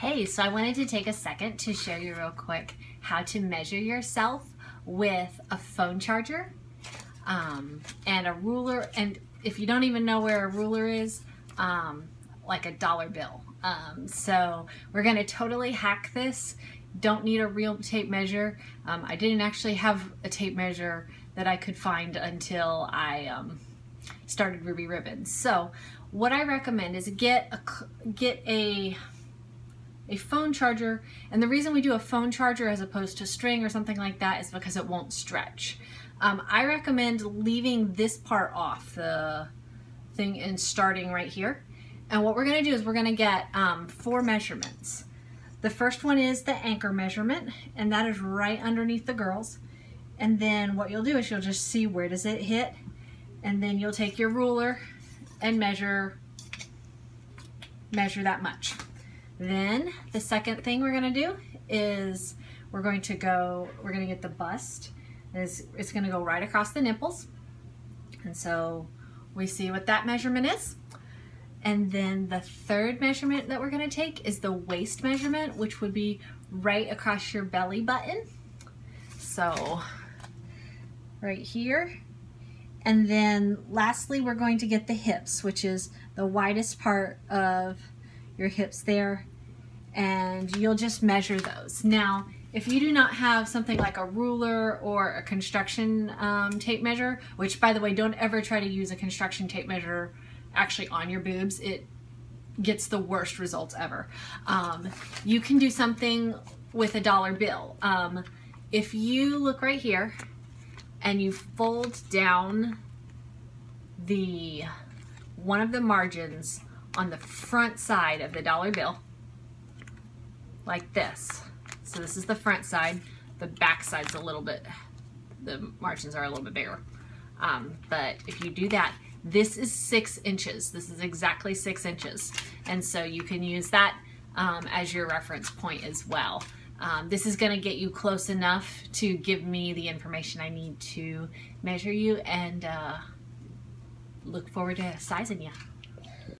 Hey, so I wanted to take a second to show you real quick how to measure yourself with a phone charger um, and a ruler. And if you don't even know where a ruler is, um, like a dollar bill. Um, so we're gonna totally hack this. Don't need a real tape measure. Um, I didn't actually have a tape measure that I could find until I um, started Ruby Ribbons. So what I recommend is get a, get a a phone charger. And the reason we do a phone charger as opposed to string or something like that is because it won't stretch. Um, I recommend leaving this part off, the thing and starting right here. And what we're gonna do is we're gonna get um, four measurements. The first one is the anchor measurement, and that is right underneath the girls. And then what you'll do is you'll just see where does it hit, and then you'll take your ruler and measure measure that much. Then the second thing we're gonna do is we're going to go, we're gonna get the bust. It's, it's gonna go right across the nipples. And so we see what that measurement is. And then the third measurement that we're gonna take is the waist measurement, which would be right across your belly button. So right here. And then lastly, we're going to get the hips, which is the widest part of your hips there and you'll just measure those. Now, if you do not have something like a ruler or a construction um, tape measure, which by the way, don't ever try to use a construction tape measure actually on your boobs. It gets the worst results ever. Um, you can do something with a dollar bill. Um, if you look right here and you fold down the one of the margins on the front side of the dollar bill, like this. So this is the front side. The back side's a little bit, the margins are a little bit bigger. Um, but if you do that, this is six inches. This is exactly six inches. And so you can use that um, as your reference point as well. Um, this is going to get you close enough to give me the information I need to measure you and uh, look forward to sizing you.